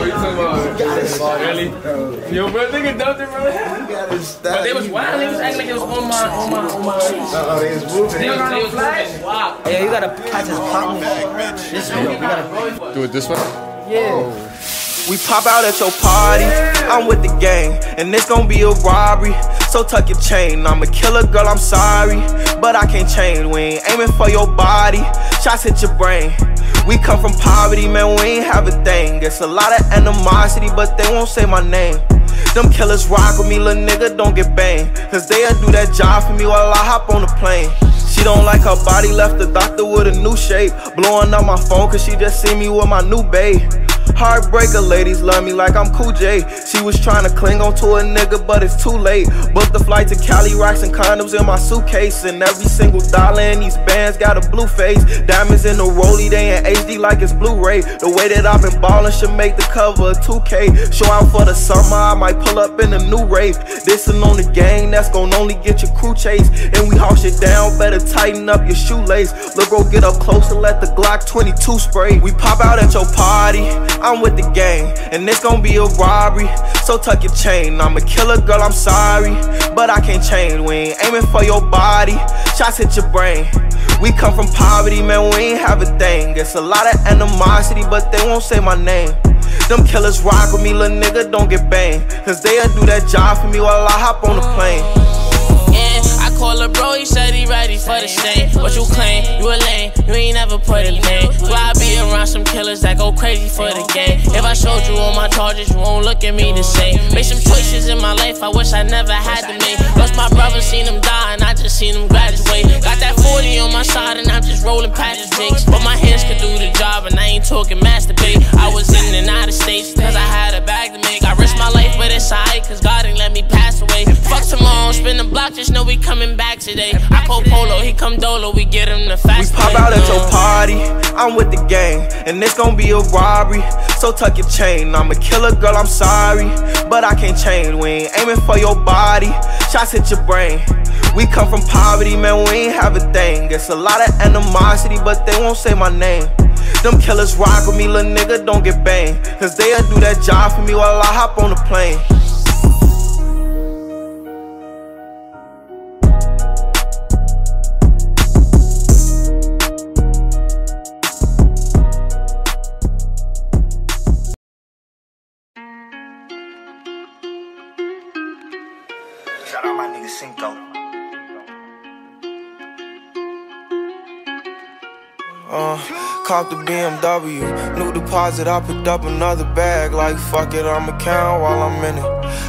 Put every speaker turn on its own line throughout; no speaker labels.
Oh, you talking about really? Yo, bro, nigga dumped it, bro. But they was wild. They was acting like it was on my, on my, on my.
Uh-oh, they was moving.
They was, they was moving wild.
Yeah, you gotta catch his pop This way, you gotta.
Do it this way.
Yeah.
We pop out at your party, I'm with the gang, and it's gonna be a robbery. So tuck your chain, I'm a killer girl, I'm sorry, but I can't change. We ain't aiming for your body, shots hit your brain. We come from poverty, man, we ain't have a thing. It's a lot of animosity, but they won't say my name. Them killers rock with me, little nigga, don't get banged. Cause they'll do that job for me while I hop on the plane. She don't like her body, left the doctor with a new shape. Blowing up my phone, cause she just see me with my new babe. Heartbreaker ladies love me like I'm Cool J. She was trying to cling on to a nigga, but it's too late. Booked the flight to Cali, rocks and condoms in my suitcase. And every single dollar in these bands got a blue face. Diamonds in the rollie, they in HD like it's Blu-ray. The way that I've been ballin' should make the cover of 2K. Show out for the summer, I might pull up in a new Wraith. Dissin' on the gang, that's gon' only get your crew chased. And we haul shit down, better tighten up your shoelace. Look, bro, get up close and let the Glock 22 spray. We pop out at your party. I'm with the gang, and it's gonna be a robbery. So tuck your chain. I'm a killer girl, I'm sorry, but I can't change. We ain't aiming for your body, shots hit your brain. We come from poverty, man, we ain't have a thing. It's a lot of animosity, but they won't say my name. Them killers rock with me, little nigga, don't get banged. Cause they'll do that job for me while I hop on the plane.
Call a bro, he said he ready for the stain. What you claim? You a lame, you ain't never put a name. So I be around some killers that go crazy for the game. If I showed you all my charges, you won't look at me the same. Made some choices in my life I wish I never had to make. Lost my brother, seen him die, and I just seen him graduate. Got that 40 on my side, and I'm just rolling past the jakes. But my hands could do the job, and I ain't talking masturbate. I was in and out of states, cause I had a bag to make. I risked my life, but it's alright, cause God ain't let me pass away. Fuck tomorrow, spin the block, just know we coming back today. I call Polo, he come Dolo, we get him the fast
We pop out at your uh. party, I'm with the gang, and it's gonna be a robbery. So tuck your chain. I'm a killer girl, I'm sorry, but I can't change. We ain't aiming for your body, shots hit your brain. We come from poverty, man, we ain't have a thing. It's a lot of animosity, but they won't say my name. Them killers rock with me, little nigga, don't get banged. Cause they'll do that job for me while I hop on the plane. Cop the BMW, new deposit, I picked up another bag. Like fuck it, I'ma count while I'm in it.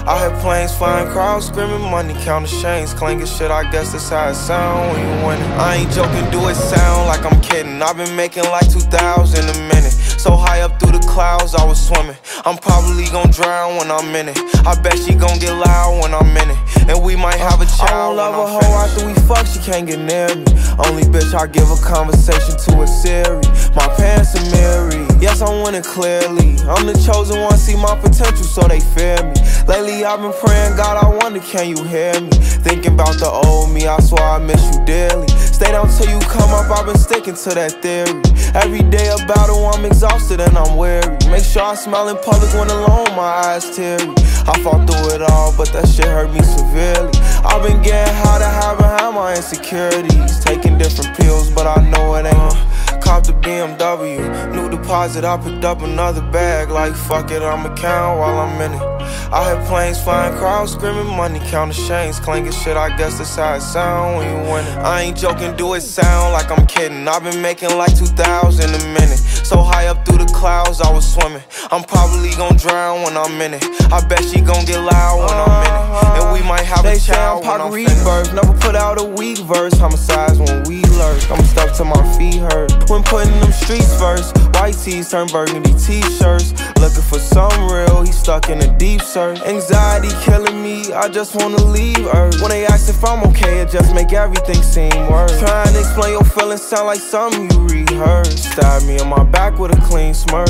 I hear planes flying, crowds screaming, money counting chains, clanking shit. I guess that's how it sound when you winning. I ain't joking, do it sound like I'm kidding. I've been making like 2,000 a minute. So high up through the clouds, I was swimming. I'm probably gon' drown when I'm in it. I bet she gon' get loud when I'm in it. And we might have a child. I don't love a hoe after we fuck, she can't get near me. Only bitch I give a conversation to a Siri. My pants are mirrored. Yes, I'm winning clearly. I'm the chosen one, see my potential, so they fear me. Lately, I've been praying, God, I wonder, can you hear me? Thinking about the old me, I swear I miss you dearly. Stay down till you come up, I've been sticking to that theory. Every day a battle, I'm exhausted and I'm weary. Make sure I smile in public when alone, my eyes teary. I fought through it all, but that shit hurt me severely. I've been getting high to hide behind my insecurities. Taking different pills, but I know it ain't. Cop the BMW, new deposit, I picked up another bag. Like fuck it, I'ma count while I'm in it. I hear planes flying, crowds screaming, money counting chains, clanking shit. I guess that's how it sound when you winning. I ain't joking, do it sound like I'm kidding. I've been making like 2,000 a minute. So high up through the clouds, I was swimming. I'm probably gonna drown when I'm in it. I bet she gonna get loud when I'm in it. And we might have
They
a child
I'm
when I'm
rebirth, never put out a weak verse. Homicides when we lurk. I'm stuck to my feet hurt. When putting them streets first, white tees turn burgundy t-shirts. Looking for some real, he stuck in a deep search. Anxiety killing me, I just wanna leave Earth. When they ask if I'm okay, it just make everything seem worse. Trying to explain your feelings sound like something you rehearsed. Stab me on my back with a clean smirk.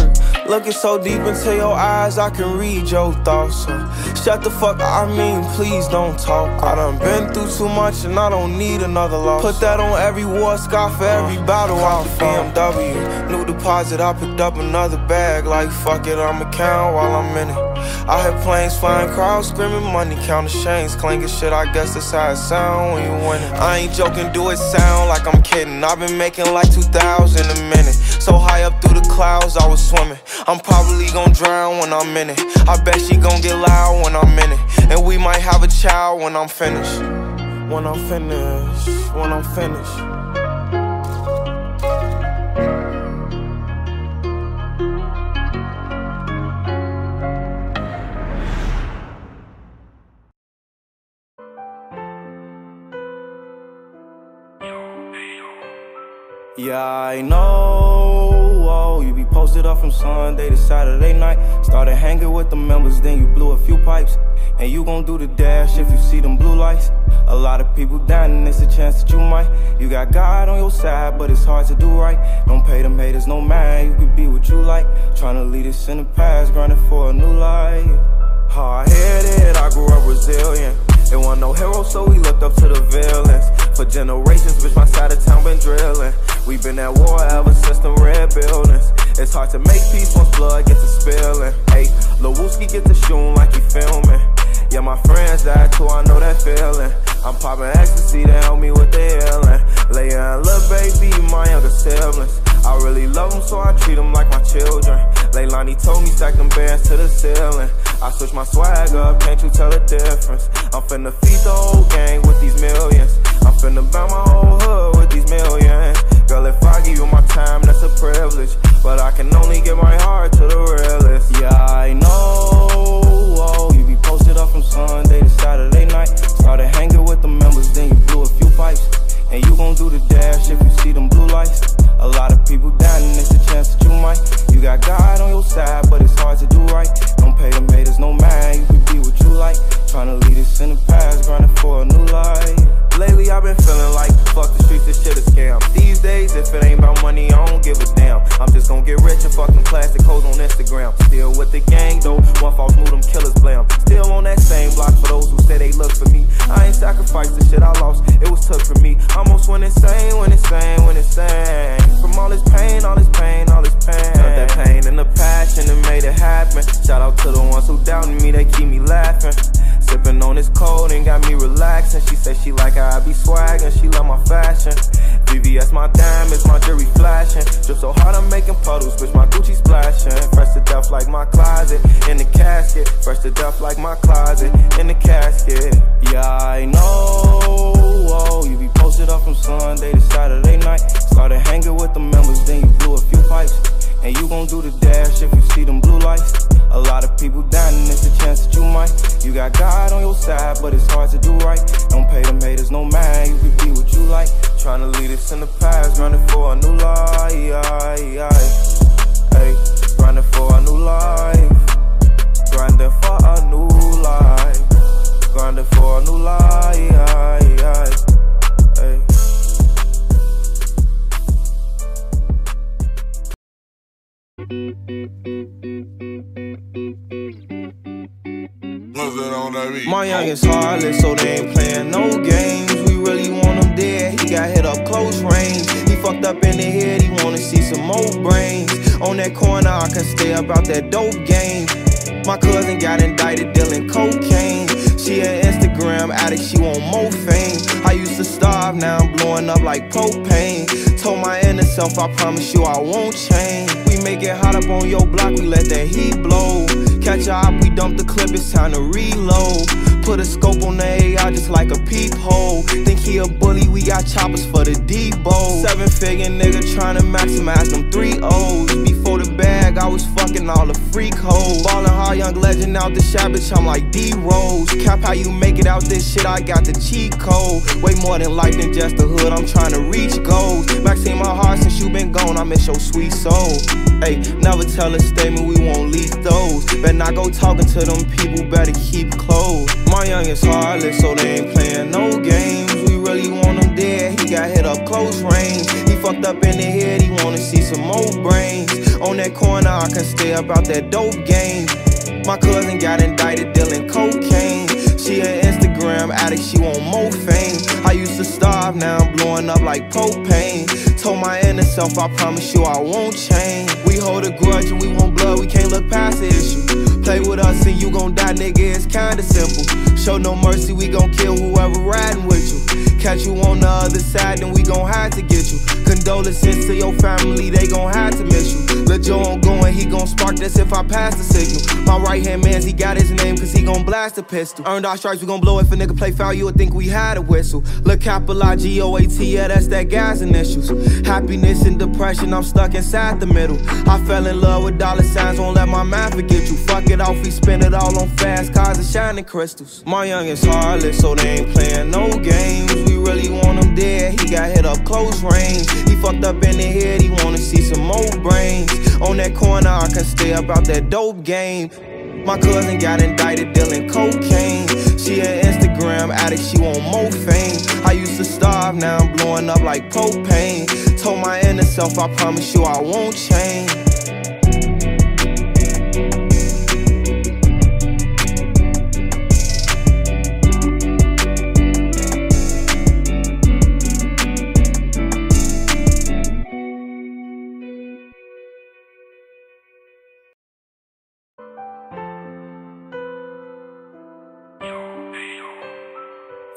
Looking so deep into your eyes, I can read your thoughts. So
Shut the fuck, I mean, please don't talk. I done been through too much and I don't need another loss. Put that on every war scar for every battle. Out the BMW, new deposit, I picked up another bag. Like fuck it, I'ma count while I'm in it. I hear planes flying, crowds screaming, money counting chains, clanking shit. I guess that's how it sound when you win it. I ain't joking, do it sound like I'm kidding. I've been making like 2,000 a minute. So high up through the clouds, I was swimming. I'm probably gonna drown when I'm in it. I bet she gon' get loud when I'm in it. And we might have a child when I'm finished. When I'm finished, when I'm finished. Yeah, I know. Oh, you be posted up from Sunday to Saturday night. Started hanging with the members, then you blew a few pipes. And you gon' do the dash if you see them blue lights. A lot of people dying, and it's a chance that you might. You got God on your side, but it's hard to do right. Don't pay them haters no mind, you could be what you like. Tryna lead us in the past, grinding for a new life. Hard headed, I grew up resilient. There wasn't no hero, so we looked up to the villains. For generations, bitch, my side of town been drilling. We been at war ever since the red buildings. It's hard to make peace once blood gets to spilling. Hey, Lewski get to shooting like he filming. Yeah, my friends died too, I know that feeling. I'm popping ecstasy to help me with the healing. Leia and little baby, my younger siblings. I really love them, so I treat them like my children. Leilani told me stack them bands to the ceiling. I switch my swag up, can't you tell the difference? I'm finna feed the whole gang with these millions. I'm finna buy my whole hood with these millions. Girl, if I give you my time, that's a privilege. But I can only give my heart to the realest. Yeah, I know. Got God on your side, but it's hard to do right. Don't pay them haters no mind, you can be what you like. Tryna lead us in the past, running for a new life. About that dope game. My cousin got indicted dealing cocaine. She an Instagram addict, she want more fame. I used to starve, now I'm blowing up like propane. Told my inner self, I promise you I won't change. We make it hot up on your block, we let that heat blow. Catch a op, we dump the clip, it's time to reload. Put a scope on the AR just like a peephole. Think he a bully, we got choppers for the Debo. Seven figure nigga trying to maximize them three O's. Before the bag, I was fucking all the freak hoes. Ballin' hard, young legend out the shop, bitch, I'm like D Rose. Cap how you make it out this shit, I got the cheat code. Way more than life than just the hood, I'm trying to reach goals. Back Maxine my heart since you been gone, I miss your sweet soul. Hey, never tell a statement, we won't leak those. Better not go talking to them people, better keep close. My young is heartless, so they ain't playing no games. We really want him dead, he got hit up close range. He fucked up in the head, he wanna see some more brains. On that corner, I can stay about that dope game. My cousin got indicted dealing cocaine. She an Instagram addict, she want more fame. I used to starve, now I'm blowing up like propane. Told my inner self, I promise you I won't change. We hold a grudge and we want blood, we can't look past the issue. Play with us and you gon' die, nigga, it's kinda simple. Show no mercy, we gon' kill whoever riding with you. Catch you on the other side, then we gon' have to get you. Condolences to your family, they gon' have to miss you. Let Joe on going, he gon' spark this if I pass the signal. My right hand man's, he got his name, cause he gon' blast a pistol. Earned our stripes, we gon' blow if a nigga play foul, you would think we had a whistle. Look, capital I G O A T, yeah, that's that gas initials. Happiness and depression, I'm stuck inside the middle. I fell in love with dollar signs, won't let my mind forget you. Fuck it off, we spend it all on fast cars and shining crystals. My young youngest heartless, so they ain't playing no games. We really want him dead, he got hit up close range. He fucked up in the head, he wanna see some more brains. On that corner, I can stay about that dope game. My cousin got indicted dealing cocaine. She an Instagram addict, she want more fame. I used to starve, now I'm blowing up like propane. Told my inner self, I promise you I won't change.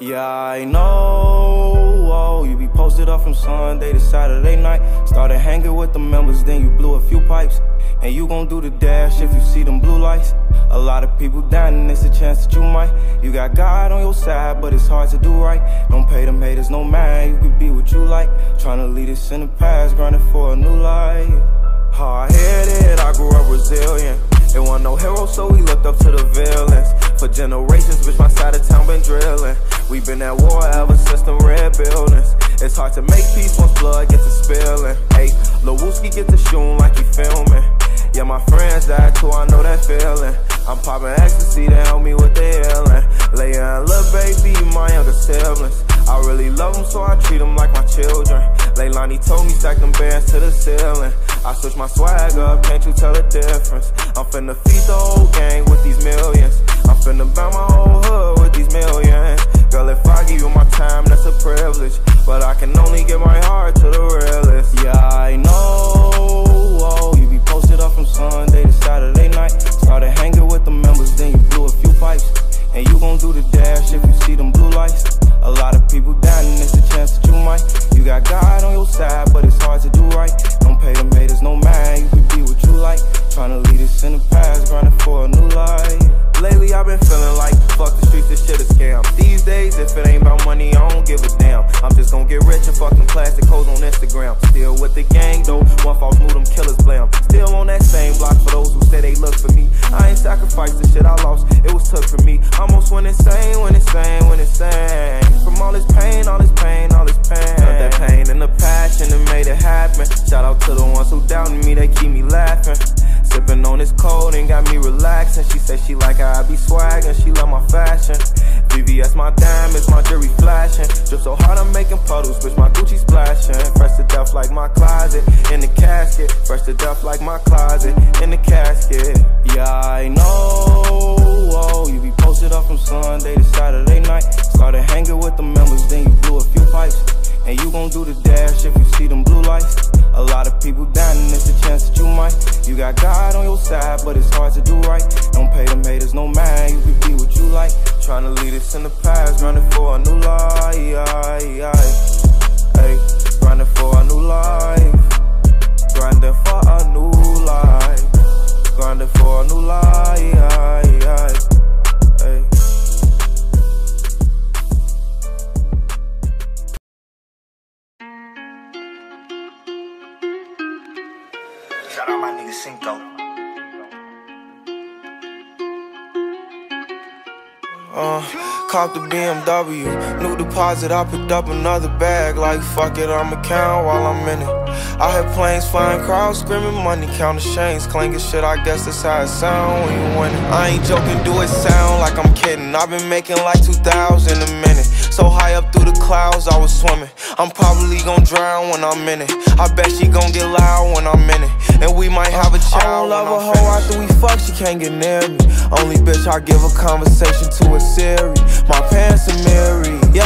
Yeah, I know. Oh, you be posted up from Sunday to Saturday night. Started hanging with the members, then you blew a few pipes. And you gon' do the dash if you see them blue lights. A lot of people dying, and it's a chance that you might. You got God on your side, but it's hard to do right. Don't pay them haters no mind, you could be what you like. Tryna lead us in the past, grinding for a new life. Hard headed, I grew up resilient. It wasn't no hero, so we looked up to the villains. For generations, bitch, my side of town been drilling. We been at war ever since the red buildings. It's hard to make peace once blood gets to spilling. Hey, Lewski get to shooting like he filming. Yeah, my friends died too, I know that feeling. I'm popping ecstasy to help me with the healing. Leia and little baby, my younger siblings. I really love them, so I treat them like my children. Leilani told me stack them bands to the ceiling. I switch my swag up, can't you tell the difference? I'm finna feed the whole gang with these millions. I'm finna buy my whole hood with these millions. Girl, if I give you my time, that's a privilege. But I can only give my heart to the realest. Yeah, I know. Oh, you be posted up from Sunday to Saturday night. Started hanging with the members, then you people dying, and it's a chance that you might. You got God on your side, but it's hard to do right. Don't pay them haters no mind, you can be what you like. Tryna lead us in the past, running for a new life. Hey, grinding for a new life. Grinding for a new life. Grinding for a new life. Uh, cop the BMW, new deposit, I picked up another bag. Like fuck it, I'ma count while I'm in it. I hear planes flying, crowds screaming, money counting chains, clanking shit. I guess that's how it sound when you win it. I ain't joking, do it sound like I'm kidding. I've been making like 2,000 a minute, so high up through the clouds.
I was swimming. I'm probably gon' drown when I'm in it. I bet she gon' get loud when I'm in it. And we might have a child. I don't love a hoe after we fuck, she can't get near me. Only bitch I give a conversation to a Siri. My pants are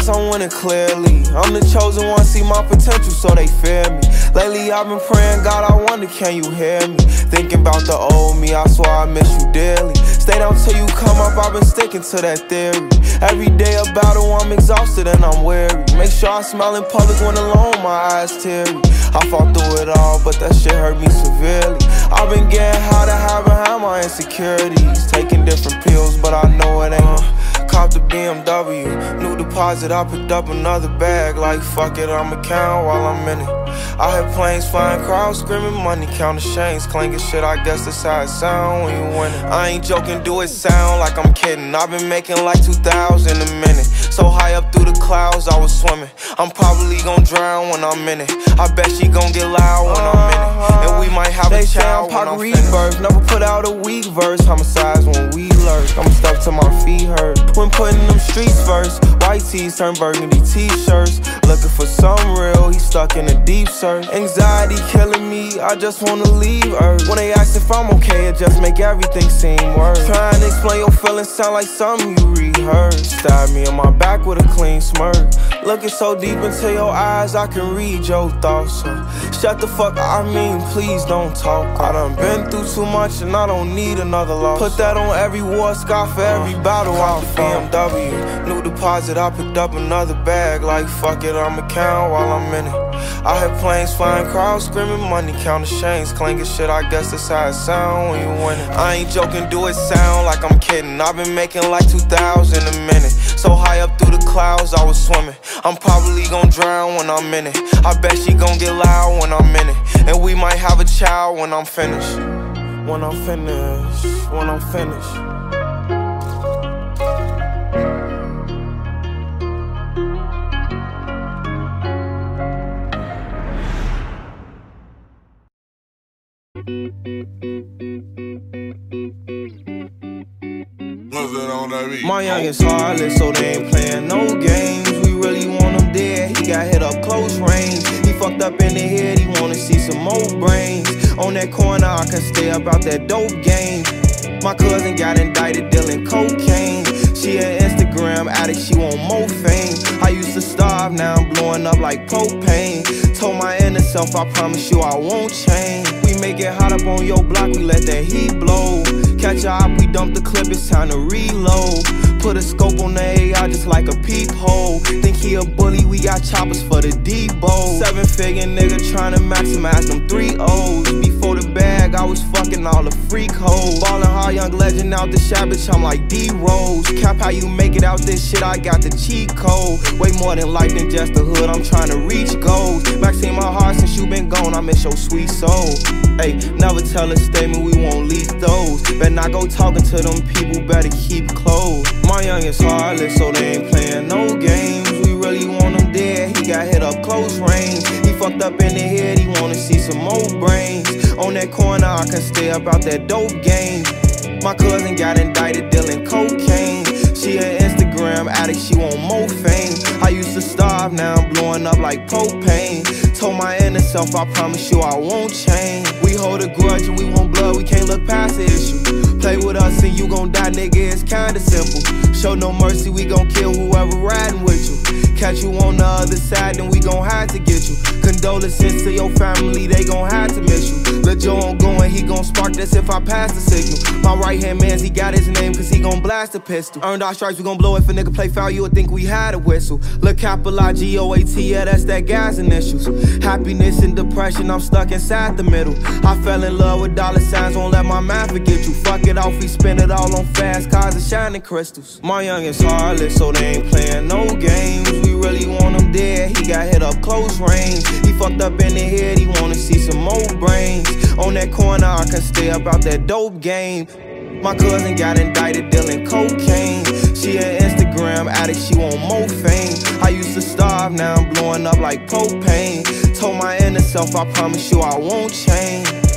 I'm winning clearly. I'm the chosen one, see my potential, so they fear me. Lately, I've been praying, God, I wonder, can you hear me? Thinking about the old me, I swear I miss you dearly. Stay down till you come up, I've been sticking to that theory. Every day a battle, I'm exhausted and I'm weary. Make sure I smile in public when alone, my eyes teary. I fought through it all, but that shit hurt me severely. I've been getting high to hide behind my insecurities. Taking different pills, but I know it ain't. Cop the BMW, new deposit, I picked up another bag. Like fuck it, I'ma count while I'm in it. I hear planes flying, crowds screaming, money counting chains, clanking shit. I guess that's how it sound when you winning. I ain't joking, do it sound like I'm kidding. I've been making like 2,000 a minute. So high up through the clouds, I was swimming. I'm probably gonna drown when I'm in it. I bet she gonna get loud when I'm in it. And we might have
they
a child
I'm
when
rebirth. Never put out a weak verse. Homicides when we lurk. I'm stuck to my feet hurt. When putting them streets first. White tees turn burgundy t-shirts. Looking for some real. He stuck in a deep search. Anxiety killing me. I just wanna leave Earth. When they ask if I'm okay, it just make everything seem worse. Trying to explain your feelings sound like something you rehearsed. Stab me in my back with a clean smirk. Looking so deep into your eyes, I can read your thoughts. So shut the fuck. Up, I mean, please don't talk. I done been through too much and I don't need another loss. Put that on every war scar for every battle I fought. BMW, new deposit. I picked up another bag. Like fuck it, I'ma count while I'm in it. I hear planes flying, crowds screaming, money counting chains, clanking shit. I guess that's how it sound when you winning. I ain't joking, do it sound like I'm kidding. I've been making like 2,000 a minute. So high up through the clouds, I was swimming. I'm probably gon' drown when I'm in it. I bet she gon' get loud when I'm in it. And we might have a child when I'm finished. When I'm finished, when I'm finished. My youngest heartless, so they ain't playing no games. We really want him dead. He got hit up close range. He fucked up in the head. He wanna see some more brains. On that corner, I can stay about that dope game. My cousin got indicted dealing cocaine. She an Instagram addict, she want more fame. I used to starve, now I'm blowing up like propane. Told my inner self, I promise you I won't change. Make it hot up on your block, we let that heat blow. Catch a op, we dump the clip, it's time to reload. Put a scope on the AR just like a peephole. Think he a bully, we got choppers for the Debo. Seven figure nigga trying to maximize them three O's. Before the bag, I was fucking all the freak hoes. Ballin' hard, young legend out the shop, bitch, I'm like D Rose. Cap how you make it out this shit, I got the cheat code. Way more than life than just the hood, I'm trying to reach goals. Maxine my heart since you been gone, I miss your sweet soul. Hey, never tell a statement, we won't leak those. Better not go talking to them people, better keep close. My youngest heartless, so they ain't playing no games. Got hit up close range. He fucked up in the head, he wanna see some more brains. On that corner, I can stay about that dope game. My cousin got indicted dealing cocaine. She an Instagram addict, she want more fame. I used to starve, now I'm blowing up like propane. Told my inner self, I promise you I won't change. We hold a grudge and we want blood, we can't look past the issue. Play with us and you gon' die, nigga, it's kinda simple. Show no mercy, we gon' kill whoever riding with you. Catch you on the other side, then we gon' have to get you. Condolences to your family, they gon' have to miss you. Let Joe on going, he gon' spark this if I pass the signal. My right hand man's, he got his name, cause he gon' blast a pistol. Earned our stripes, we gon' blow if a nigga play foul, you would think we had a whistle. Look, capital G O A T, yeah, that's that gas initials. Happiness and depression, I'm stuck inside the middle. I fell in love with dollar signs, won't let my mind forget you. Fuck it off, we spend it all on fast cars and shining crystals. My youngest heartless, so they ain't playing no games. We really want him dead, he got hit up close range. He fucked up in the head, he wanna see some more brains. On that corner, I can stay about that dope game. My cousin got indicted dealing cocaine. She an Instagram addict, she want more fame. I used to starve, now I'm blowing up like propane. Told my inner self, I promise you I won't change.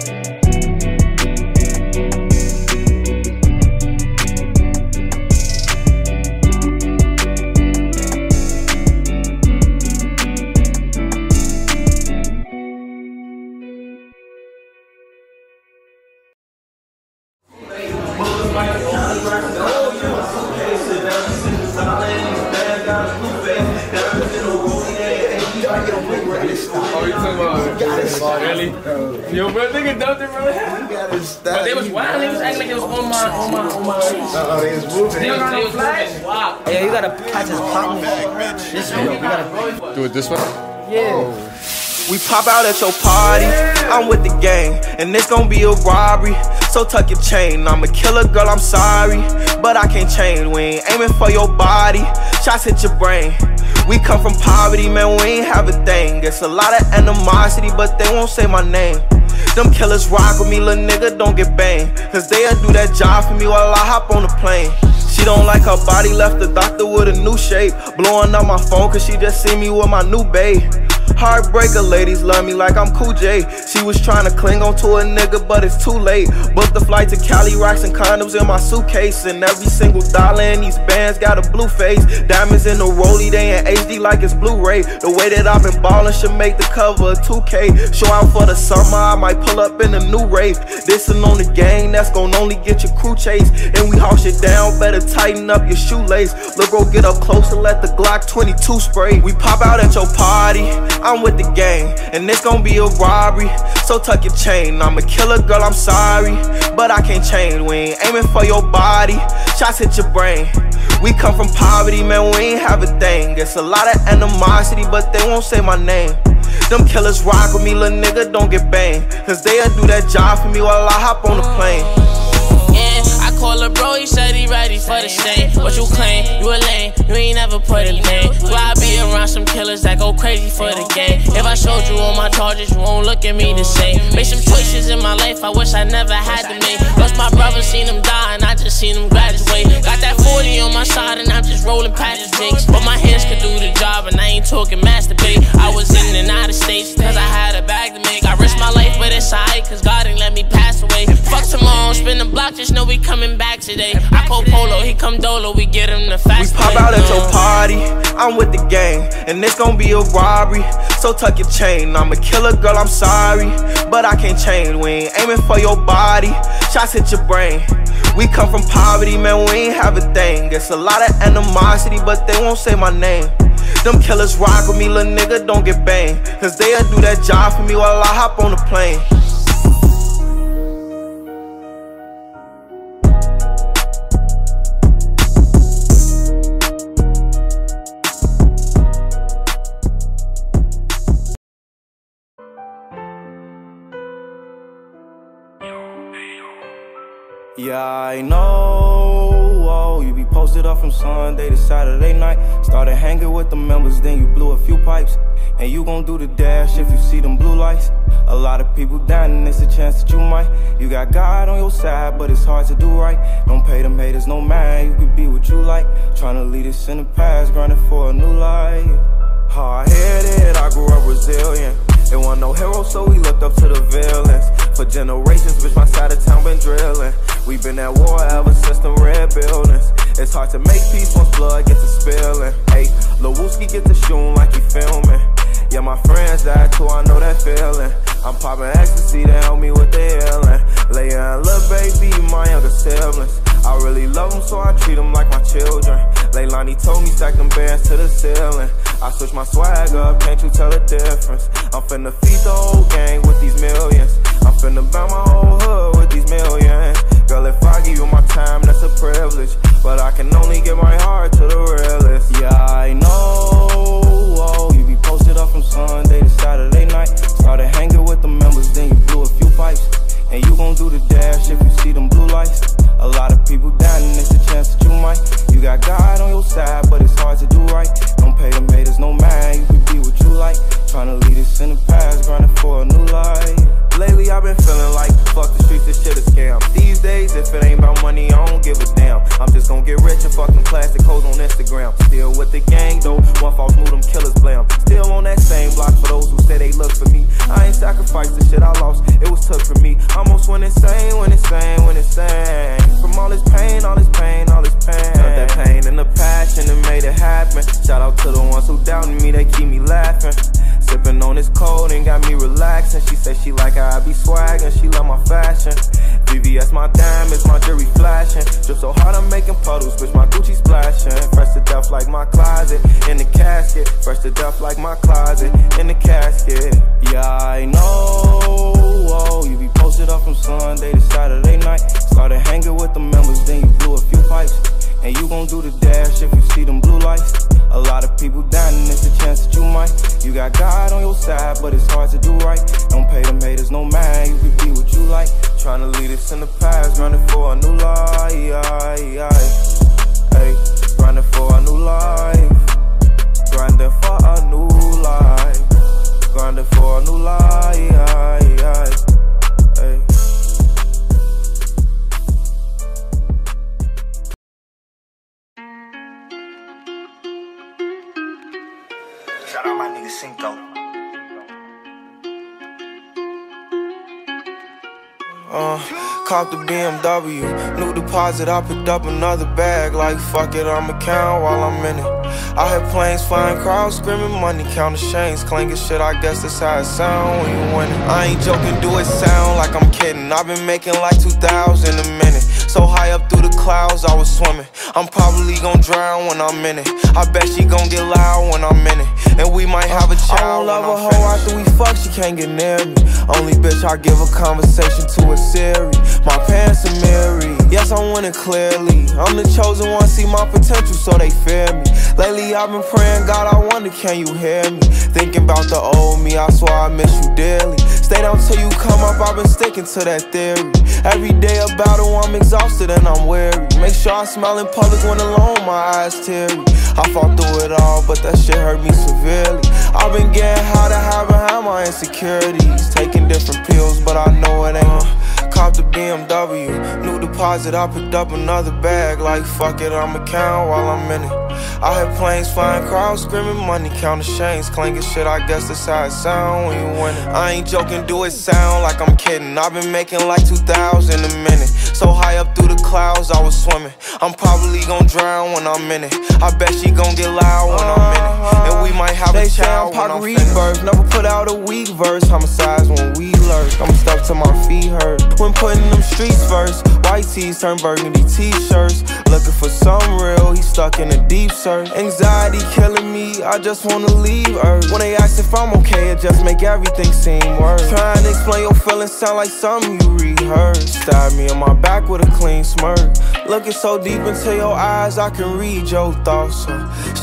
This way?
Pop out at your party, I'm with the gang, and it's gonna be a robbery. So tuck your chain, I'm a killer girl, I'm sorry, but I can't change. We ain't aiming for your body, shots hit your brain. We come from poverty, man, we ain't have a thing. It's a lot of animosity, but they won't say my name. Them killers rock with me, little nigga, don't get banged. Cause they'll do that job for me while I hop on the plane. She don't like her body, left the doctor with a new shape. Blowing up my phone, cause she just see me with my new babe. Heartbreaker ladies love me like I'm Cool J. She was trying to cling on to a nigga, but it's too late. Booked the flight to Cali, rocks and condoms in my suitcase. And every single dollar in these bands got a blue face. Diamonds in the rollie, they in HD like it's Blu-ray. The way that I've been ballin' should make the cover of 2K. Show out for the summer, I might pull up in a new Wraith. This'n on the gang, that's gon' only get your crew chased. And we haul shit down, better tighten up your shoelace. Look, bro, get up close and let the Glock 22 spray. We pop out at your party. I'm with the gang, and it's gonna be a robbery. So tuck your chain. I'm a killer girl, I'm sorry, but I can't change. We ain't aiming for your body, shots hit your brain. We come from poverty, man, we ain't have a thing. It's a lot of animosity, but they won't say my name. Them killers rock with me, little nigga, don't get banged. Cause they'll do that job for me while I hop on the plane.
Call a bro, he said he ready for the stain. What you claim? You a lame, you ain't never put a name. Why I be around some killers that go crazy for the game? If I showed you all my charges, you won't look at me the same. Made some choices in my life I wish I never had to make. Lost my brother, seen him die, and I just seen him graduate. Got that 40 on my side, and I'm just rolling past his jakes. Just know we coming back today. I call Polo, he come Dolo, we get him the fast
We pop out at your party, I'm with the gang, and it's gonna be a robbery. So tuck your chain, I'm a killer girl, I'm sorry, but I can't change. We ain't aiming for your body, shots hit your brain. We come from poverty, man, we ain't have a thing. It's a lot of animosity, but they won't say my name. Them killers rock with me, little nigga, don't get banged. Cause they'll do that job for me while I hop on the plane. Yeah, I know. Oh, you be posted up from Sunday to Saturday night. Started hanging with the members, then you blew a few pipes. And you gon' do the dash if you see them blue lights. A lot of people dying, and it's a chance that you might. You got God on your side, but it's hard to do right. Don't pay them haters no mind, you could be what you like. Tryna lead us in the past, grinding for a new life. Hard headed, I grew up resilient. There wasn't no hero, so we looked up to the villains. For generations, bitch, my side of town been drilling. We been at war ever since the red buildings. It's hard to make peace once blood gets to spilling. Hey, Lil Wooski get to shooting like he filming. Yeah, my friends died too, I know that feeling. I'm popping ecstasy to help me with the healing. Leia and Lil Baby, my younger siblings. I really love them, so I treat them like my children. Leilani told me stack them bands to the ceiling. I switch my swag up, can't you tell the difference? I'm finna feed the whole gang with these millions. I'm finna buy my whole hood with these millions. Girl, if I give you my time, that's a privilege. But I can only give my heart to the realest. Yeah, I know. Oh, you be posted up from Sunday to Saturday night. Started hanging with the members, then you blew a few pipes. And you gon' do the dash if you see them blue lights. A lot of people dying, it's a chance that you might. You got God on your side, Tryna in the past, running for a new life. Hey, running for a new life. Grinding for a new life. Grinding for a new life.
Cop the BMW, new deposit, I picked up another bag. Like fuck it, I'ma count while I'm in it. I hear planes flying, crowds screaming, money counting chains, clanking shit. I guess that's how it sound when you win it. I ain't joking, do it sound like I'm kidding. I've been making like 2,000 a minute. So high up through the clouds, I was swimming. I'm probably gon' drown when I'm in it. I bet she gon' get loud when I'm in it. And we might have a child. I don't love a hoe after we fuck, she can't get near me. Only bitch I give a conversation to a Siri. My parents are married. Yes, I'm winning clearly. I'm the chosen one, see my potential, so they fear me. Lately, I've been praying, God, I wonder, can you hear me? Thinking about the old me, I swear I miss you dearly. Stay down till you come up, I've been sticking to that theory. Every day a battle, I'm exhausted and I'm weary. Make sure I smile in public when alone, my eyes teary. I fought through it all, but that shit hurt me severely. I've been getting high to hide behind my insecurities. Taking different pills, but I know it ain't. Cop the BMW, new deposit, I picked up another bag. Like fuck it, I'ma count while I'm in it. I hear planes flying, crowds screaming, money counting chains, clanking shit. I guess that's how it sound when you win it. I ain't joking, do it sound like I'm kidding. I've been making like 2,000 a minute. So high up through the clouds, I was swimming. I'm probably gonna drown when I'm in it. I bet she gonna get loud when I'm in it. And we might have
They
a child
I'm
when I'm
Parker
finished.
Rebirth, never put out a weak verse. Homicides when we lurk. I'm stuck to my feet hurt. When putting them streets first, white tees turn burgundy t-shirts. Looking for some real, he stuck in a deep search. Anxiety killing me, I just wanna leave Earth. When they ask if I'm okay, it just make everything seem worse. Trying to explain your feelings sound like something you rehearsed. Stab me in my back with a clean smirk. Looking so deep into your eyes, I can read your thoughts.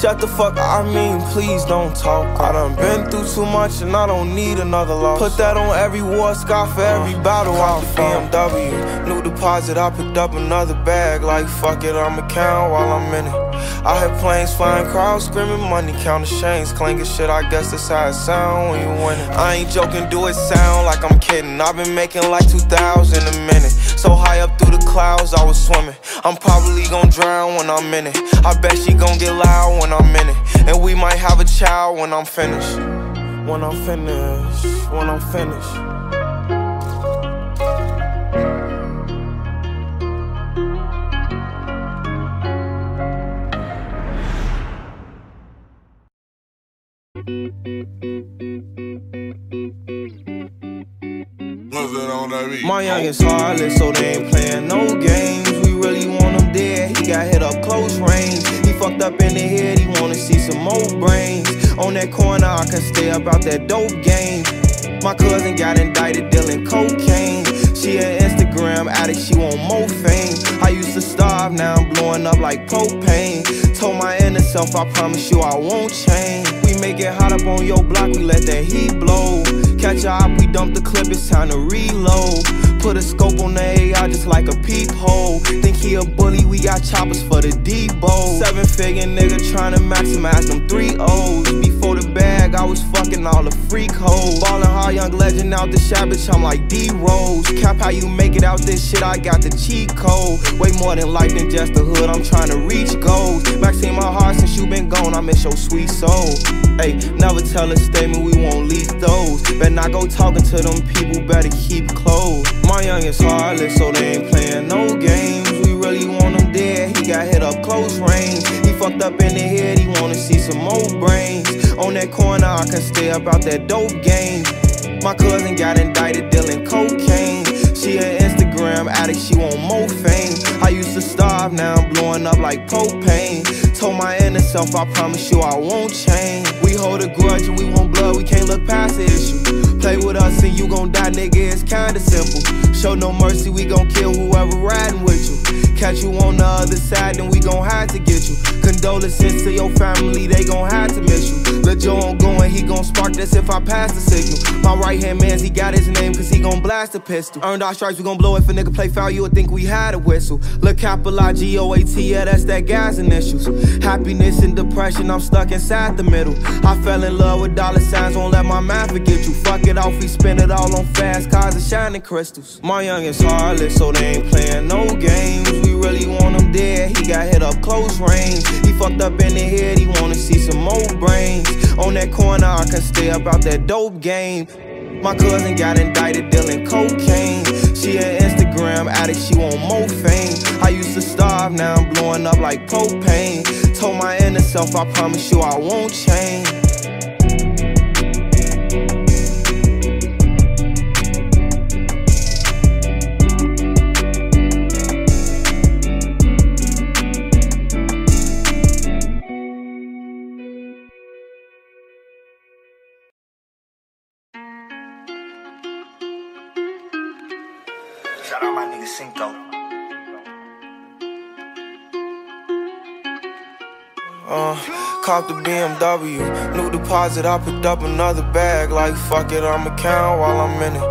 Shut the fuck, I mean, please don't talk. I done been through too much and I don't need another loss. Put that on every war scar for every battle out the BMW. New deposit, I picked up another bag. Like fuck it, I'ma count while I'm in it. I hear planes flying, crowds screaming, money counting chains, clanking shit. I guess that's how it sound when you win it. I ain't joking, do it sound like I'm kidding. I've been making like 2,000 a minute. So high up through the clouds, I was swimming. I'm probably gon' drown when I'm in it. I bet she gon' get loud when I'm in it. And we might have a child when I'm finished. When I'm finished, when I'm finished. My youngest heartless, so they ain't playing no games. We really want him dead. He got hit up close range. He fucked up in the head. He wanna see some more brains. On that corner, I can stay about that dope game. My cousin got indicted dealing cocaine. She an Instagram addict, she want more fame. I used to starve, now I'm blowing up like propane. Told my inner self, I promise you I won't change. Make it hot up on your block, we let that heat blow. Catch a op, we dump the clip, it's time to reload. Put a scope on the AR just like a peephole. Think he a bully, we got choppers for the Debo. Seven figure nigga trying to maximize them three O's. Before the bag, I was fucking all the freak hoes. Ballin' hard, young legend out the shop, bitch, I'm like D Rose. Cap how you make it out this shit, I got the cheat code. Way more than life than just the hood, I'm trying to reach goals. Back Maxine my heart since you been gone, I miss your sweet soul. Hey, never tell a statement, we won't leak those. Better not go talking to them people, better keep close. My youngest heartless, so they ain't playing no games. Got hit up close range. He fucked up in the head, he wanna see some more brains. On that corner, I can stay about that dope game. My cousin got indicted dealing cocaine. She an Instagram addict, she want more fame. I used to starve, now I'm blowing up like propane. Told my inner self, I promise you I won't change. We hold a grudge and we want blood, we can't look past the issue. Play with us and you gon' die, nigga, it's kinda simple. Show no mercy, we gon' kill whoever riding with you. Catch you on the other side, then we gon' have to get you. Condolences to your family, they gon' have to miss you. Let Joe on he gon' spark this if I pass the signal. My right hand man's, he got his name, cause he gon' blast a pistol. Earned our stripes, we gon' blow if a nigga play foul, you would think we had a whistle. Look, capital G O A T, yeah, that's that gas initials. Happiness and depression, I'm stuck inside the middle. I fell in love with dollar signs, won't let my mind forget you. Fuck it off, we spend it all on fast cars and shining crystals. My young youngest heartless, so they ain't playing no games. We really want him dead, he got hit up close range. He fucked up in the head, he wanna see some more brains. On that corner, I can stay about that dope game. My cousin got indicted dealing cocaine. She an Instagram addict, she want more fame. I used to starve, now I'm blowing up like propane. Told my inner self, I promise you I won't change.
Cinco.
Uh, caught the BMW, new deposit, I picked up another bag. Like fuck it, I'ma count while I'm in it.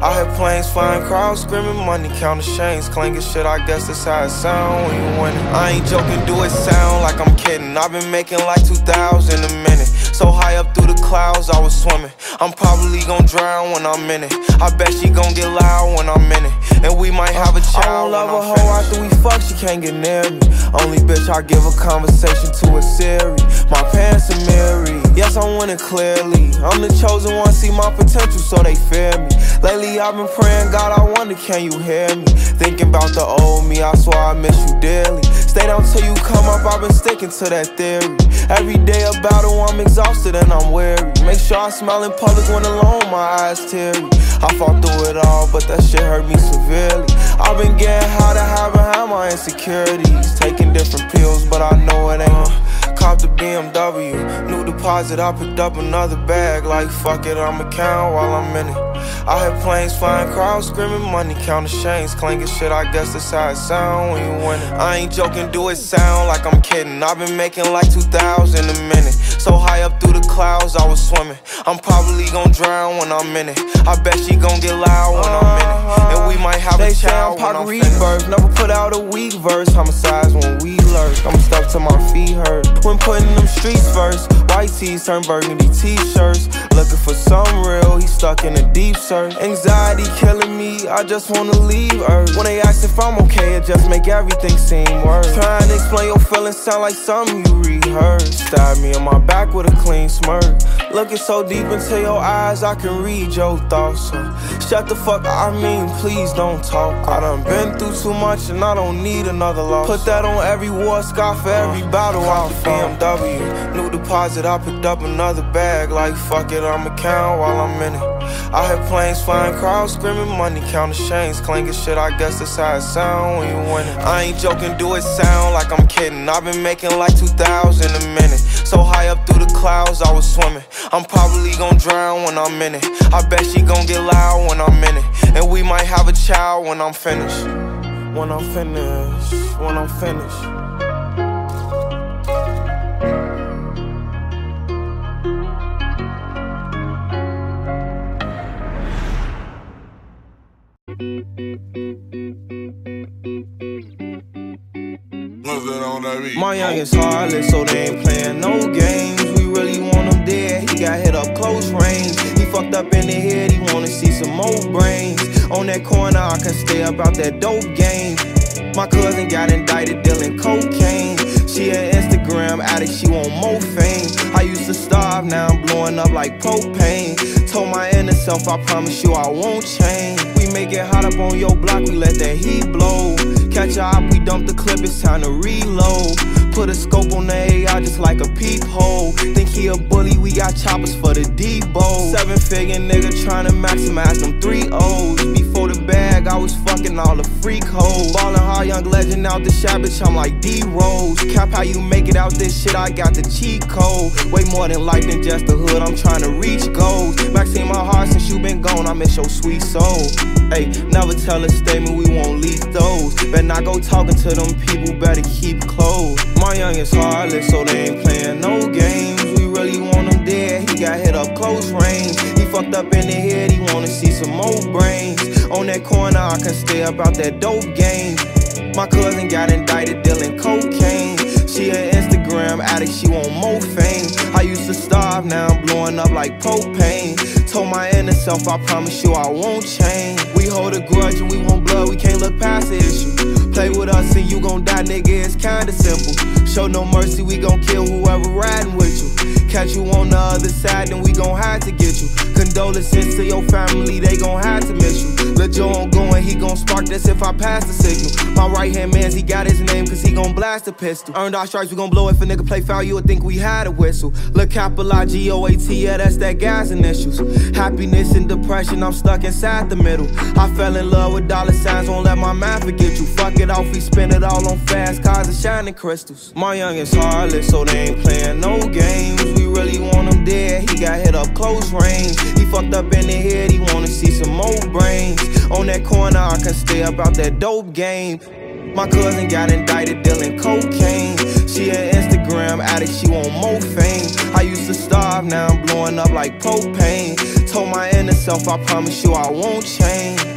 I hear planes flying, crowds screaming, money counting chains, clanking shit. I guess that's how it sound when you win. I ain't joking, do it sound like I'm kidding. I've been making like 2,000 a minute. So high up through the clouds, I was swimming. I'm probably gon' drown when I'm in it. I bet she gon' get loud when I'm in it. And we might have a child. I don't love a hoe after we fuck, she can't get near me. Only bitch I give a conversation to a Siri. My pants are mirrored. Yes, I'm winning clearly. I'm the chosen one, see my potential, so they fear me. Lately, I've been praying, God, I wonder, can you hear me? Thinking about the old me, I swear I miss you dearly. Stay down till you come up, I've been sticking to that theory. Every day a battle, I'm exhausted and I'm weary. Make sure I smile in public when alone, my eyes teary. I fought through it all, but that shit hurt me severely. I've been getting high to hide behind my insecurities. Taking different pills, but I know it ain't. Cop the BMW, new deposit, I picked up another bag. Like fuck it, I'ma count while I'm in it. I hear planes flying, crowds screaming, money counting chains, clanking shit. I guess that's how it sound when you win it. I ain't joking, do it sound like I'm kidding. I've been making like 2,000 a minute. So high up through the clouds, I was swimming. I'm probably gonna drown when I'm in it. I bet she gonna get loud when I'm in it. And we might have
They
a child
I'm
when I'm
Pac
finished.
rebirth, never put out a weak verse. Homicides when we lurk. I'm stuck to my feet hurt. When putting them streets first, white tees turn burgundy t-shirts. Looking for some real, he stuck in a deep search. Anxiety killing me, I just wanna leave Earth. When they ask if I'm okay, it just make everything seem worse. Trying to explain your feelings sound like something you rehearsed. Stab me on my back with a clean smirk. Looking so deep into your eyes, I can read your thoughts. So shut the fuck, I mean, please don't talk. I done been through too much and I don't need another loss. Put that on every war scar for every battle I fought. BMW, new deposit, I picked up another bag. Like fuck it, I'ma count while I'm in it. I hear planes flying, crowds screaming, money counting chains, clanking shit. I guess that's how it sound when you win it. I ain't joking, do it sound like I'm kidding. I've been making like 2,000 a minute. So high up through the clouds, I was swimming. I'm probably gon' drown when I'm in it. I bet she gon' get loud when I'm in it. And we might have a child when I'm finished. When I'm finished, when I'm finished. My youngest heartless, so they ain't playing no games. We really want him dead, he got hit up close range. He fucked up in the head, he wanna see some more brains. On that corner, I can stay about that dope game. My cousin got indicted dealing cocaine. She an Instagram addict, she want more fame. I used to starve, now I'm blowing up like propane. Told my inner self, I promise you I won't change. Up on your block, we let that heat blow. Catch a op, we dump the clip, it's time to reload. Put a scope on the AR just like a peephole. Think he a bully, we got choppers for the Debo. Seven figure nigga tryna maximize them three O's. Before the bag, I was fucking. all the freak hoes. Ballin' hard, young legend out the shop, bitch, I'm like D Rose. Cap how you make it out this shit, I got the cheat code. Way more than life than just the hood, I'm trying to reach goals. Maxine, my heart since you been gone, I miss your sweet soul. Hey, never tell a statement, we won't leak those. Better not go talking to them people, better keep close. My young is heartless, so they ain't playing no games. We really want him dead, he got hit up close range. He fucked up in the head, he wanna see some more brains. On that corner, I can stay about that dope game. My cousin got indicted dealing cocaine. She an Instagram addict, she want more fame. I used to starve, now I'm blowing up like propane. Told my inner self, I promise you I won't change. We hold a grudge and we want blood, we can't look past the issue. Play with us and you gon' die, nigga, it's kinda simple. Show no mercy, we gon' kill whoever riding with you. Catch you on the other side, then we gon' have to get you. Condolences to your family, they gon' have to miss you. Let Joe on going, he gon' spark this if I pass the signal. My right hand man, he got his name, cause he gon' blast a pistol. Earned our stripes, we gon' blow if nigga play foul, you would think we had a whistle. Look, capital G O A T, yeah, that's that gas initials. Happiness and depression, I'm stuck inside the middle. I fell in love with dollar signs, won't let my mind forget you. Fuck it off, we spend it all on fast cars and shining crystals. My young is heartless, so they ain't playing no games. We really want him dead, he got hit up close range. He fucked up in the head, he wanna see some more brains. On that corner, I can stay about that dope game. My cousin got indicted dealing cocaine. She an Instagram addict, she want more fame. I used to starve, now I'm blowing up like propane. Told my inner self, I promise you I won't change.